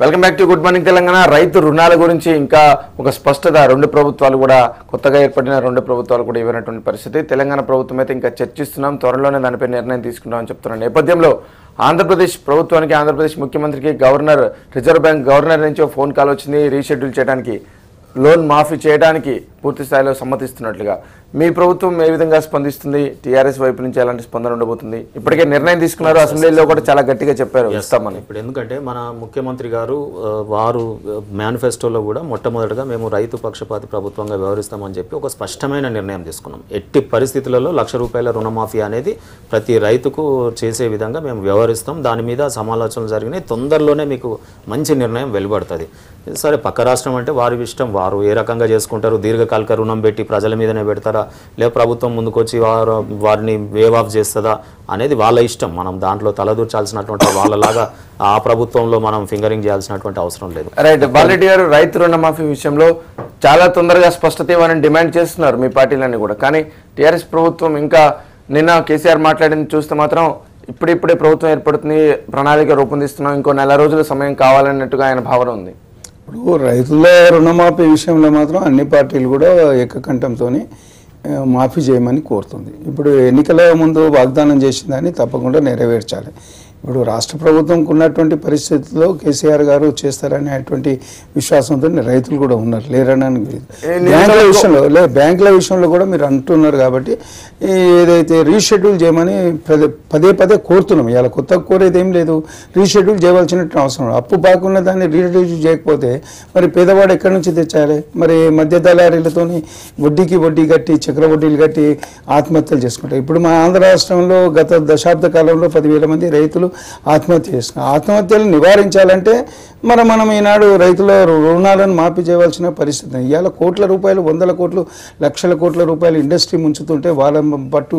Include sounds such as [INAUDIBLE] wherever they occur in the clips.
Welcome back to good morning Telangana. రైతు రుణాల గురించి ఇంకా ఒక స్పష్టత రెండు ప్రభుత్వాలు కూడా కొత్తగా ఏర్పడిన రెండు ప్రభుత్వాలు కూడా ఇవ్వనటువంటి పరిస్థితి. తెలంగాణ ప్రభుత్వం అయితే ఇంకా చర్చిస్తున్నాం త్వరలోనే దానిపై నిర్ణయం తీసుకుంటామని చెప్తున్న నేపథ్యంలో ఆంధ్రప్రదేశ్ ప్రభుత్వానికి ఆంధ్రప్రదేశ్ ముఖ్యమంత్రికి గవర్నర్ రిజర్వ్ బ్యాంక్ గవర్నర్ నుంచి ఫోన్ కాల్ వచ్చింది. రీషెడ్యూల్ చేయడానికి లోన్ మాఫీ చేయడానికి పూర్తి స్థాయిలో సమ్మతిస్తున్నట్లుగా. మీ ప్రభుత్వం ఏ విధంగా స్పందిస్తుంది? టీఆర్ఎస్ వైపు నుంచి ఎలాంటి స్పందన ఉండబోతుంది? ఇప్పటికే నిర్ణయం తీసుకున్నారు. అసెంబ్లీలో కూడా చాలా గట్టిగా చెప్పారు ఇస్తామని ఇప్పుడు ఎందుకంటే మన ముఖ్యమంత్రి గారు వారు మేనిఫెస్టోలో కూడా మొట్టమొదటిగా మేము రైతు పక్షపాతి ప్రభుత్వంగా వ్యవహరిస్తామని చెప్పి ఒక స్పష్టమైన నిర్ణయం తీసుకున్నాం. ఎట్టి పరిస్థితులలో లక్ష రూపాయల రుణమాఫీ అనేది ప్రతి రైతుకు చేసే విధంగా మేము వ్యవహరిస్తాం. దాని మీద సమాలోచనలు జరిగినాయి. తొందరలోనే మీకు మంచి నిర్ణయం వెలువడుతుంది. సరే పక్క రాష్ట్రం అంటే వారి ఇష్టం. వారు ఏ రకంగా చేసుకుంటారు? దీర్ఘకాలిక రుణం పెట్టి ప్రజల మీదనే పెడతారా? లేదా ప్రభుత్వం ముందుకొచ్చి వారు వారిని వేవ్ ఆఫ్ చేస్తుందా? అనేది వాళ్ళ ఇష్టం. మనం దాంట్లో తలదూర్చాల్సినటువంటి వాళ్ళలాగా ఆ ప్రభుత్వంలో మనం ఫింగరింగ్ చేయాల్సినటువంటి అవసరం లేదు. రైట్ బాలరెడ్డి గారు రైతు రుణమాఫీ విషయంలో చాలా తొందరగా స్పష్టత ఇవ్వాలని డిమాండ్ చేస్తున్నారు మీ పార్టీలన్నీ కూడా. కానీ టీఆర్ఎస్ ప్రభుత్వం ఇంకా నిన్న కేసీఆర్ మాట్లాడింది చూస్తే మాత్రం ఇప్పుడిప్పుడే ప్రభుత్వం ఏర్పడుతుంది ప్రణాళిక రూపొందిస్తున్నాం ఇంకో నెల రోజుల సమయం కావాలన్నట్టుగా ఆయన భావన ఉంది. ఇప్పుడు రైతుల రుణమాఫీ విషయంలో మాత్రం అన్ని పార్టీలు కూడా ఏకకంఠంతో మాఫీ చేయమని కోరుతుంది. ఇప్పుడు ఎన్నికల ముందు వాగ్దానం చేసిందని తప్పకుండా నెరవేర్చాలి. ఇప్పుడు రాష్ట్ర ప్రభుత్వంకు ఉన్నటువంటి పరిస్థితుల్లో కేసీఆర్ గారు చేస్తారనేటువంటి విశ్వాసంతో రైతులు కూడా ఉన్నారు లేరనని లేదు. బ్యాంకుల విషయంలో లే బ్యాంకుల విషయంలో కూడా మీరు అంటున్నారు కాబట్టి ఏదైతే రీషెడ్యూల్ చేయమని పదే పదే పదే కోరుతున్నాం ఇలా కొత్త కోరేది ఏం లేదు రీషెడ్యూల్ చేయవలసిన అవసరం లేదు. అప్పు బాగున్న దాన్ని రీషెడ్యూల్ చేయకపోతే మరి పేదవాడు ఎక్కడి నుంచి తెచ్చాలి? మరి మధ్య దళారీలతోని వడ్డీకి వడ్డీ కట్టి చక్ర వడ్డీలు కట్టి ఆత్మహత్యలు చేసుకుంటారు. ఇప్పుడు మా ఆంధ్ర రాష్ట్రంలో గత దశాబ్ద కాలంలో పదివేల మంది రైతులు ఆత్మహత్య చేసుకున్నారు ఆత్మహత్యలు నివారించాలంటే మరి మనం ఈనాడు రైతుల రుణాలను మాఫీ చేయవలసిన పరిస్థితి ఇవాళ కోట్ల రూపాయలు వందల కోట్లు లక్షల కోట్ల రూపాయలు ఇండస్ట్రీ ముంచుతుంటే వాళ్ళ పట్టు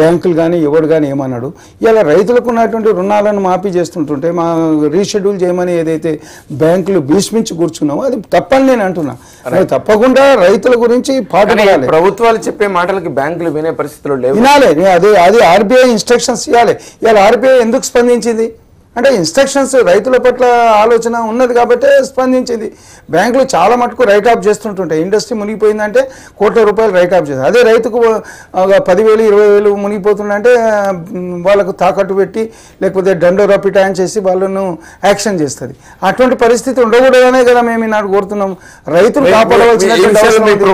బ్యాంకులు కానీ ఎవడు కానీ ఏమన్నాడు ఇలా రైతులకు ఉన్నటువంటి రుణాలను మాఫీ చేస్తుంటుంటే మా రీషెడ్యూల్ చేయమని ఏదైతే బ్యాంకులు భీష్మించి కూర్చున్నామో అది తప్పని నేను అంటున్నా. తప్పకుండా రైతుల గురించి పడాలి. ప్రభుత్వాలు చెప్పే మాటలకి బ్యాంకులు వినే పరిస్థితులు లేవు. వినాలి. అది అది ఆర్బీఐ ఇన్స్ట్రక్షన్స్ ఇవ్వాలి ఇవాళ ఆర్బీఐ ఎందుకు స్పందించింది? అంటే ఇన్స్ట్రక్షన్స్ రైతుల పట్ల ఆలోచన ఉన్నది కాబట్టే స్పందించింది. బ్యాంకులు చాలా మటుకు రైట్ ఆఫ్ చేస్తుంటుంటాయి. ఇండస్ట్రీ మునిగిపోయిందంటే కోట్ల రూపాయలు రైట్ ఆఫ్ చేస్తారు. అదే రైతుకు పదివేలు ఇరవై వేలు మునిగిపోతుందంటే వాళ్ళకు తాకట్టు పెట్టి లేకపోతే దండోరా పిటాన్ చేసి వాళ్ళను యాక్షన్ చేస్తుంది. అటువంటి పరిస్థితి ఉండకూడదనే కదా మేము ఈనాడు కోరుతున్నాం. రైతులు కాపాడవలసినటువంటి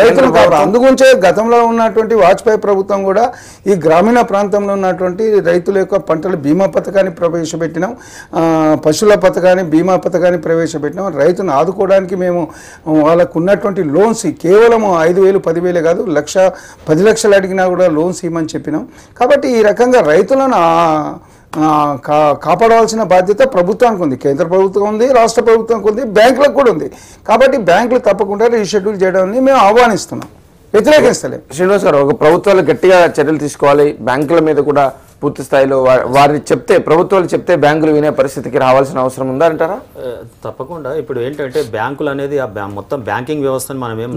రైతులు? అందుగురించే గతంలో ఉన్నటువంటి వాజ్పేయి ప్రభుత్వం కూడా ఈ గ్రామీణ ప్రాంతంలో ఉన్నటువంటి రైతుల యొక్క పంటల బీమా పథకాన్ని ప్రవేశపెట్టినాం. పశువుల పథకాన్ని బీమా పథకాన్ని ప్రవేశపెట్టినాం. రైతును ఆదుకోవడానికి మేము వాళ్ళకు ఉన్నటువంటి లోన్స్ కేవలం ఐదు వేలు పదివేలే కాదు లక్ష పది లక్షలు అడిగినా కూడా లోన్స్ ఇవ్వమని చెప్పినాం. కాబట్టి ఈ రకంగా రైతులను కా కాపాడవలసిన బాధ్యత ప్రభుత్వానికి ఉంది. కేంద్ర ప్రభుత్వం ఉంది రాష్ట్ర ప్రభుత్వానికి ఉంది బ్యాంకులకు కూడా ఉంది. కాబట్టి బ్యాంకులు తప్పకుండా రీషెడ్యూల్ చేయడాన్ని మేము ఆహ్వానిస్తున్నాం. వ్యతిరేకిస్తలేం. శ్రీనివాస్ గారు ఒక ప్రభుత్వాలు గట్టిగా చర్యలు తీసుకోవాలి. బ్యాంకుల మీద కూడా పూర్తి స్థాయిలో వారిని చెప్తే ప్రభుత్వాలు చెప్తే బ్యాంకులు వినే పరిస్థితికి రావాల్సిన అవసరం ఉందా అంటారా? తప్పకుండా. ఇప్పుడు ఏంటంటే బ్యాంకులు అనేది ఆ మొత్తం బ్యాంకింగ్ వ్యవస్థను మనం ఏం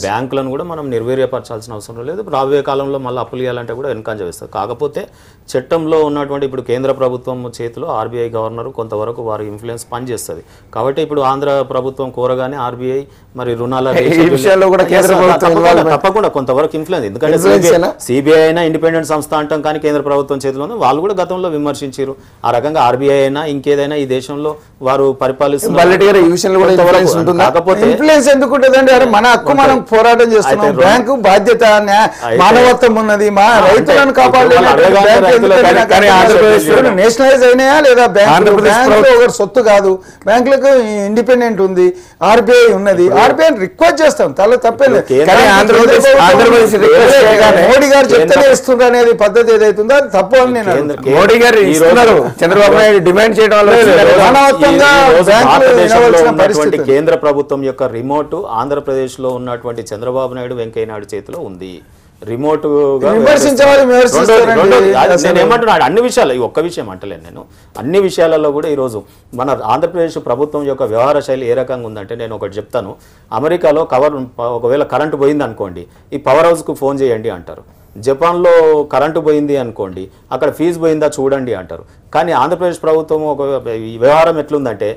బ్యాంకులను కూడా మనం నిర్వీర్యపరచాల్సిన అవసరం లేదు. రాబోయే కాలంలో మళ్ళీ అప్పులు ఇవ్వాలంటే కూడా వెనుకంజ వేస్తారు. కాకపోతే చట్టంలో ఉన్నటువంటి ఇప్పుడు కేంద్ర ప్రభుత్వం చేతిలో ఆర్బీఐ గవర్నర్ కొంతవరకు వారి ఇన్ఫ్లుయెన్స్ పనిచేస్తుంది. కాబట్టి ఇప్పుడు ఆంధ్ర ప్రభుత్వం కోరగానే ఆర్బీఐ మరి రుణాల తప్పకుండా- కొంతవరకు ఇన్ఫ్లుయెన్స్. ఎందుకంటే Influence సిబిఐ అయినా ఇండిపెండెంట్ సంస్థ అంటాం కానీ కేంద్ర ప్రభుత్వం చేతిలో ఉంది. వాళ్ళు కూడా గతంలో విమర్శించారు. ఆ రకంగా ఆర్బీఐ అయినా ఇంకేదైనా ఈ దేశంలో వారు పరిపాలిస్తున్నారు మన హక్కు మనం పోరాటం చేస్తున్నాం. బ్యాంకు బాధ్యత మానవత్వం ఉన్నది. మా రైతులను కాపాడలేదు నేషనలైజ్ అయినాయా లేదా బ్యాంకు సొత్తు కాదు. బ్యాంకులకు ఇండిపెండెంట్ ఉంది. ఆర్బీఐ ఉన్నది. ఆర్బీఐ రిక్వెస్ట్ చేస్తాం. తల చేయగానే మోడీ గారు అనేది పద్ధతి ఏదైతుందో అది తప్పు అని నేను. మోడీ గారు ఇస్తున్నారు. చంద్రబాబు నాయుడు డిమాండ్ చేయడం వల్ల. కేంద్ర ప్రభుత్వం యొక్క రిమోట్ ఆంధ్రప్రదేశ్లో ఉన్నటువంటి చంద్రబాబు నాయుడు వెంకయ్య నాయుడు చేతిలో ఉంది. రిమోట్గా విమర్శించే వాళ్ళు విమర్శిస్తారండి. రెండోది- రెండోది- అది అసలు- నేను ఏమంటున్నాను అన్ని విషయాలు ఈ ఒక్క విషయం అంటలేను నేను. అన్ని విషయాలలో కూడా ఈరోజు మన ఆంధ్రప్రదేశ్ ప్రభుత్వం యొక్క వ్యవహార శైలి ఏ రకంగా ఉందంటే నేను ఒకటి చెప్తాను. అమెరికాలో కవర్ ఒకవేళ కరెంటు పోయింది అనుకోండి ఈ పవర్ హౌస్కు ఫోన్ చేయండి అంటారు. జపాన్లో కరెంటు పోయింది అనుకోండి అక్కడ ఫీజు పోయిందా చూడండి అంటారు. కానీ ఆంధ్రప్రదేశ్ ప్రభుత్వం ఒక ఈ వ్యవహారం ఎట్లుందంటే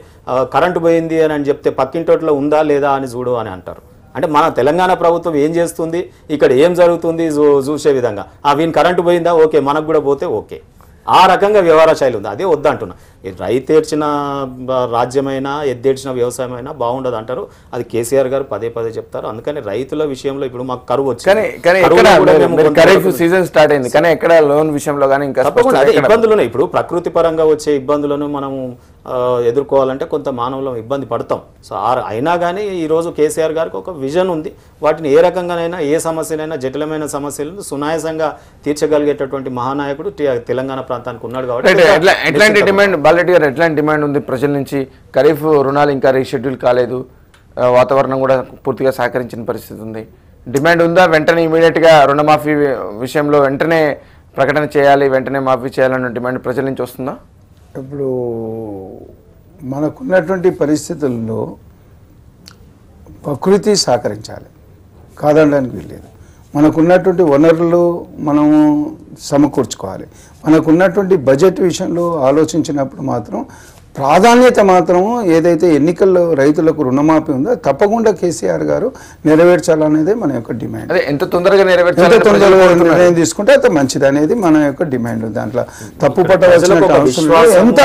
కరెంటు పోయింది అని అని చెప్తే పక్కింటోట్లో ఉందా లేదా అని చూడు అని అంటారు. అంటే మన తెలంగాణ ప్రభుత్వం ఏం చేస్తుంది? ఇక్కడ ఏం జరుగుతుంది? చూసే విధంగా. ఆ వీని కరెంటు పోయిందా? ఓకే మనకు కూడా పోతే ఓకే. ఆ రకంగా వ్యవహార శైలి ఉంది. అదే వద్దంటున్నా ఈ రైతు ఏడ్చిన బ- రాజ్యమైనా ఎద్దేడ్చిన వ్యవసాయమైనా బాగుండదు అంటారు. అది కేసీఆర్ గారు పదే పదే చెప్తారు. అందుకని రైతుల విషయంలో ఇప్పుడు మాకు కరువు వచ్చింది. ఖరీఫ్ సీజన్ స్టార్ట్ అయింది. కానీ ఎక్కడ లోన్ విషయంలో కానీ ఇంకా? ఇబ్బందులు ఇప్పుడు ప్రకృతి పరంగా వచ్చే ఇబ్బందులను మనం ఎదుర్కోవాలంటే కొంత మానవులం ఇబ్బంది పడతాం. సో అయినా కానీ ఈరోజు కేసీఆర్ గారికి ఒక విజన్ ఉంది. వాటిని ఏ రకంగానైనా ఏ సమస్యనైనా జటిలమైన సమస్యలను సునాయాసంగా తీర్చగలిగేటటువంటి మహానాయకుడు తెలంగాణ ప్రాంతానికి ఉన్నాడు కాబట్టి ఎట్లా ఎట్లాంటి డిమాండ్ బాలరెడ్డి గారు ఎట్లాంటి డిమాండ్ ఉంది ప్రజల నుంచి? ఖరీఫ్ రుణాలు ఇంకా రీషెడ్యూల్ కాలేదు. వాతావరణం కూడా పూర్తిగా సహకరించిన పరిస్థితి ఉంది. డిమాండ్ ఉందా? వెంటనే immediate గా రుణమాఫీ విషయంలో వెంటనే ప్రకటన చేయాలి వెంటనే మాఫీ చేయాలన్న డిమాండ్ ప్రజల నుంచి వస్తుందా? ఇప్పుడు మనకున్నటువంటి పరిస్థితుల్లో ప్రకృతి సహకరించాలి. కాదనడానికి వీల్లేదు. మనకున్నటువంటి వనరులు మనము సమకూర్చుకోవాలి. మనకున్నటువంటి బడ్జెట్ విషయంలో ఆలోచించినప్పుడు మాత్రం ప్రాధాన్యత మాత్రం ఏదైతే ఎన్నికల్లో రైతులకు రుణమాఫీ ఉందో తప్పకుండా కేసీఆర్ గారు నెరవేర్చాలనేదే మన యొక్క డిమాండ్. అదే ఎంత తొందరగా ప్రజలు తొందరగా. నిర్ణయం తీసుకుంటే అంత మంచిది అనేది మన యొక్క డిమాండ్. దాంట్లో తప్పు పట్టవలసిన ఎంత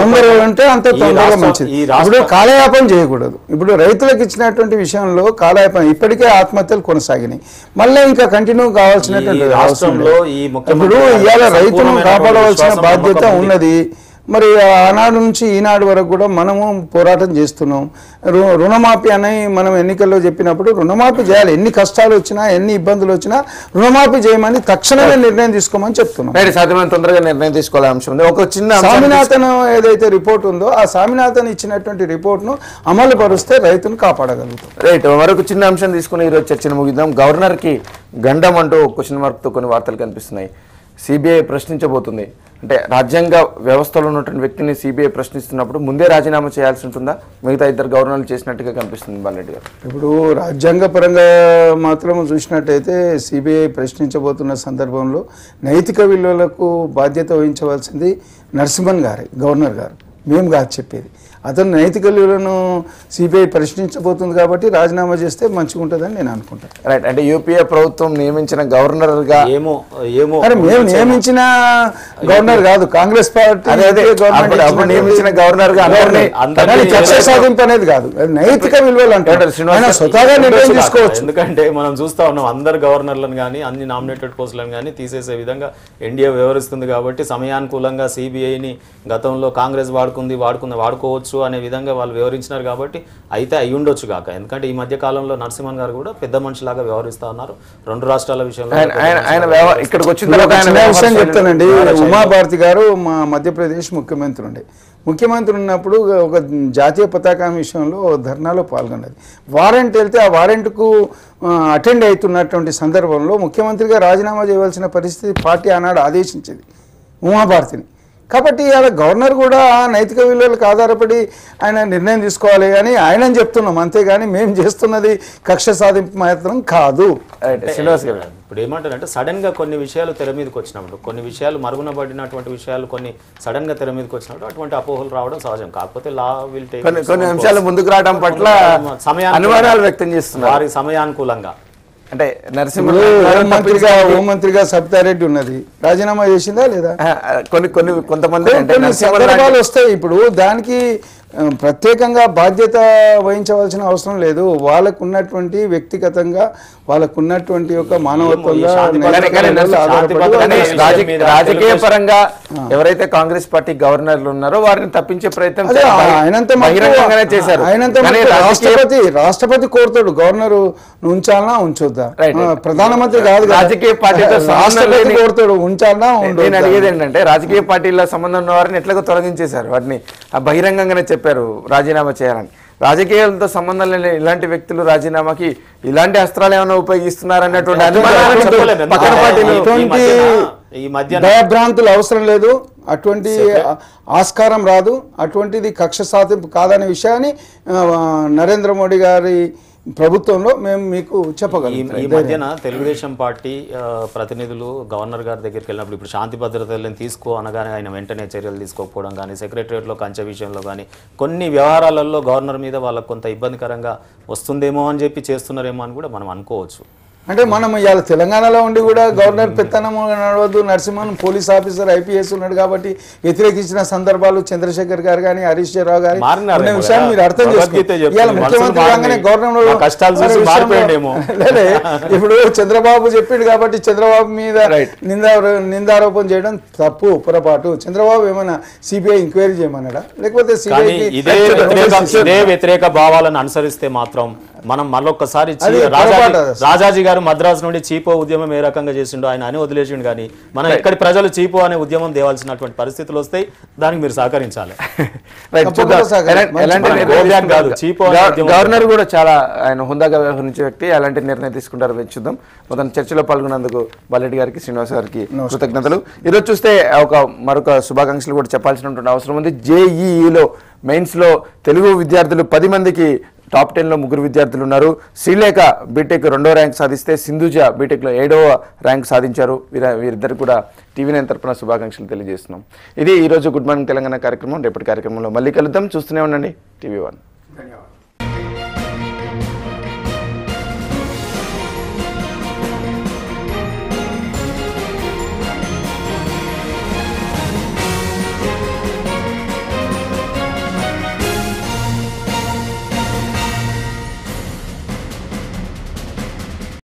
తొందరగా ఉంటే అంత తొందరగా మంచిది. ఇప్పుడు కాలయాపన చేయకూడదు. ఇప్పుడు రైతులకు ఇచ్చినటువంటి విషయంలో కాలయాపన ఇప్పటికే ఆత్మహత్యలు కొనసాగినాయి. మళ్ళీ ఇంకా కంటిన్యూ కావాల్సినటువంటి ఇప్పుడు ఇవాళ రైతును సంపూర్ణమైనటువంటి కాపాడవలసిన బాధ్యత. ఉన్నది. మరి ఆనాడు నుంచి ఈనాడు వరకు కూడా మనము పోరాటం చేస్తున్నాం. రు- రుణమాఫీ అని మనం ఎన్నికల్లో చెప్పినప్పుడు రుణమాఫీ చేయాలి. ఎన్ని కష్టాలు వచ్చినా ఎన్ని ఇబ్బందులు వచ్చినా రుణమాఫీ చేయమని తక్షణమే నిర్ణయం తీసుకోమని చెప్తున్నాం. సాధ్యమైన తొందరగా నిర్ణయం తీసుకోవాలనే అంశం ఉంది. ఒక చిన్న స్వామినాథన్ ఏదైతే రిపోర్ట్ ఉందో ఆ స్వామినాథన్ ఇచ్చినటువంటి రిపోర్ట్ను అమలు పరుస్తే రైతును కాపాడగలుగుతాం. రైట్ మరొక చిన్న అంశం తీసుకుని ఈరోజు చర్చను ముగిద్దాం. గవర్నర్కి గండం అంటూ క్వశ్చన్ మార్క్తో కొన్ని వార్తలు కనిపిస్తున్నాయి. సిబిఐ ప్రశ్నించబోతుంది. అంటే రాజ్యాంగ వ్యవస్థలో ఉన్నటువంటి వ్యక్తిని సిబిఐ ప్రశ్నిస్తున్నప్పుడు ముందే రాజీనామా చేయాల్సి ఉంటుందా? మిగతా ఇద్దరు గవర్నర్లు చేసినట్టుగా కనిపిస్తుంది బాలరెడ్డి గారు. ఇప్పుడు రాజ్యాంగ పరంగా మాత్రం చూసినట్టయితే సిబిఐ ప్రశ్నించబోతున్న సందర్భంలో నైతిక విలువలకు బాధ్యత వహించవలసింది నరసింహన్ గారే గవర్నర్ గారు. మేము కాదు చెప్పేది. అతను నైతిక విలువలను సిబిఐ ప్రశ్నించబోతుంది కాబట్టి రాజీనామా చేస్తే మంచిగా ఉంటుందని నేను అనుకుంటాను రైట్ అంటే యూపీఏ ప్రభుత్వం నియమించిన గవర్నర్గా ఏమో ఏమో అరే మేము నియమించిన గవర్నర్ కాదు కాంగ్రెస్ పార్టీ నియమించిన గవర్నర్గా కక్ష సాధింపు అనేది కాదు. నైతిక విలువలు అంటే ఏమంటారు శ్రీనివాస్ ఆయన గారు? స్వతహాగా నిర్ణయం. తీసుకోవచ్చు. ఎందుకంటే మనం చూస్తా ఉన్నాం అందరు గవర్నర్లను కానీ అన్ని నామినేటెడ్ పోస్టులను కానీ తీసేసే విధంగా ఎన్డీఏ వ్యవహరిస్తుంది కాబట్టి సమయానుకూలంగా సిబిఐని గతంలో కాంగ్రెస్ వాడుకుంది వాడుకుంది వాడుకోవచ్చు. అనే విధంగా వాళ్ళు వ్యవహరించినారు కాబట్టి అయితే అయి ఉండొచ్చు కాక. ఎందుకంటే ఈ మధ్య కాలంలో నరసింహన్ గారు కూడా పెద్ద మనిషిలాగా వ్యవహరిస్తా ఉన్నారు. రెండు రాష్ట్రాల విషయంలో ఇక్కడికి వచ్చిన విషయం చెప్తానండి. ఉమాభారతి గారు మా మధ్యప్రదేశ్ ముఖ్యమంత్రి ఉండే. ముఖ్యమంత్రి ఉన్నప్పుడు ఒక జాతీయ పతాకం విషయంలో ధర్నాలో పాల్గొన్నది. వారెంట్ వెళ్తే ఆ వారెంట్కు అటెండ్ అవుతున్నటువంటి సందర్భంలో ముఖ్యమంత్రిగా రాజీనామా చేయవలసిన పరిస్థితి పార్టీ ఆనాడు ఆదేశించింది. ఉమాభారతిని. కాబట్టి ఇవాళ గవర్నర్ కూడా నైతిక విలువలకు ఆధారపడి ఆయన నిర్ణయం తీసుకోవాలి అని ఆయనని చెప్తున్నాం. అంతేగాని మేము చేస్తున్నది కక్ష సాధింపు మాత్రం కాదు. రైట్ శ్రీనివాస్ గారు ఇప్పుడు ఏమంటారంటే సడన్గా కొన్ని విషయాలు తెర మీదకి వచ్చినప్పుడు కొన్ని విషయాలు మరుగున పడినటువంటి విషయాలు కొన్ని సడన్గా తెర మీదకి వచ్చినప్పుడు అటువంటి అపోహలు రావడం సహజం. కాకపోతే లా విల్ టేక్ కొన్ని అంశాలు ముందుకు రావడం పట్ల అనుమానాలు వ్యక్తం చేస్తున్నారు. వారి సమయానుకూలంగా. అంటే నరసింహ ఇప్పుడు హోంమంత్రిగా హోంమంత్రిగా సబితారెడ్డి ఉన్నది. రాజీనామా చేసిందా లేదా? కొన్ని కొన్ని కొంతమంది సందర్భాలు వస్తాయి. ఇప్పుడు దానికి ప్రత్యేకంగా బాధ్యత వహించవలసిన అవసరం లేదు. వాళ్ళకు ఉన్నటువంటి వ్యక్తిగతంగా వాళ్ళకు ఉన్నటువంటి ఒక మానవత్వంగా రాజకీయ పరంగా ఎవరైతే కాంగ్రెస్ పార్టీ గవర్నర్లు ఉన్నారో వారిని తప్పించే ప్రయత్నం ఆయనంత చేశారు. రాష్ట్రపతి రాష్ట్రపతి కోరుతాడు. గవర్నర్ ఉంచాలనా ఉంచొద్దా? ప్రధానమంత్రి కాదు. రాజకీయ పార్టీతో [LAUGHS] రాష్ట్రపతి కోరుతాడు. ఉంచాలనా నేను? అడిగేది ఏంటంటే రాజకీయ పార్టీల సంబంధం ఉన్న వారిని ఎట్లాగో తొలగించేశారు. వాటిని ఆ బహిరంగంగానే చెప్పారు. రాజీనామా చేయాలని. రాజకీయాలతో సంబంధం లేని ఇలాంటి వ్యక్తులు రాజీనామాకి ఇలాంటి అస్త్రాలు ఏమైనా ఉపయోగిస్తున్నారు అన్నటువంటి అనుమానాలు భయభ్రాంతులు అవసరం లేదు. అటువంటి ఆస్కారం రాదు. అటువంటిది కక్ష సాధింపు కాదనే విషయాన్ని నరేంద్ర మోడీ గారి ప్రభుత్వంలో మేము మీకు ఈ చెప్పగలుగుతాం ఈ మధ్యన తెలుగుదేశం పార్టీ ప్రతినిధులు గవర్నర్ గారి దగ్గరికి వెళ్ళినప్పుడు ఇప్పుడు శాంతి భద్రతలను తీసుకో అనగానే ఆయన వెంటనే చర్యలు తీసుకోకపోవడం కానీ సెక్రటరియట్లో కంచె విషయంలో కానీ కొన్ని వ్యవహారాలలో గవర్నర్ మీద వాళ్ళకు కొంత ఇబ్బందికరంగా వస్తుందేమో అని చెప్పి చేస్తున్నారేమో అని కూడా మనం అనుకోవచ్చు. అంటే మనం ఇవాళ తెలంగాణలో ఉండి కూడా గవర్నర్ పెత్తనం నడవద్దు నరసింహన్ పోలీస్ ఆఫీసర్ ఐపీఎస్ ఉన్నాడు కాబట్టి వ్యతిరేకించిన సందర్భాలు చంద్రశేఖర్ గారు కానీ హరీష్ రావు గారు విషయాన్ని మీరు అర్థం చేసుకోవాలి ముఖ్యమంత్రి గవర్నర్ ఇప్పుడు చంద్రబాబు చెప్పిండు కాబట్టి చంద్రబాబు మీద. నిందా నిందారోపణ చేయడం తప్పు పొరపాటు. చంద్రబాబు ఏమైనా సిబిఐ ఎంక్వైరీ చేయమన్నాడా? లేకపోతే సిబిఐ ఇదే వ్యతిరేక భావాలను అనుసరిస్తే మాత్రం మనం మళ్ళొక్కసారి రాజాజీ గారు మద్రాసు నుండి చీపో ఉద్యమం ఏ రకంగా చేసిండో ఆయన అని వదిలేసిండు కానీ మనం ఎక్కడి ప్రజలు చీపో అనే ఉద్యమం దేవాల్సినటువంటి పరిస్థితులు వస్తాయి. దానికి మీరు సహకరించాలి. [LAUGHS] గవర్నర్ కూడా చాలా ఆయన హుందాగా వ్యవహరించే వ్యక్తి ఎలాంటి నిర్ణయం తీసుకుంటారో చూద్దాం. మొత్తం చర్చలో పాల్గొన్నందుకు బాలెడ్డి గారికి శ్రీనివాస్ గారికి కృతజ్ఞతలు. ఈరోజు చూస్తే ఒక మరొక శుభాకాంక్షలు కూడా చెప్పాల్సినటువంటి అవసరం ఉంది. జేఈఈలో మెయిన్స్లో తెలుగు విద్యార్థులు పది మందికి టాప్ టెన్లో ముగ్గురు విద్యార్థులు ఉన్నారు. శ్రీలేఖ బీటెక్ రెండో ర్యాంక్ సాధిస్తే సింధుజ బీటెక్లో ఏడవ ర్యాంక్ సాధించారు. వీర వీరిద్దరు కూడా టీవీ నైన్ తరపున శుభాకాంక్షలు తెలియజేస్తున్నాం. ఇది ఈరోజు గుడ్ మార్నింగ్ తెలంగాణ కార్యక్రమం. రేపటి కార్యక్రమంలో మళ్ళీ కలుద్దాం. చూస్తూనే ఉండండి. TV one. ధన్యవాదాలు.